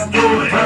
Let's do it.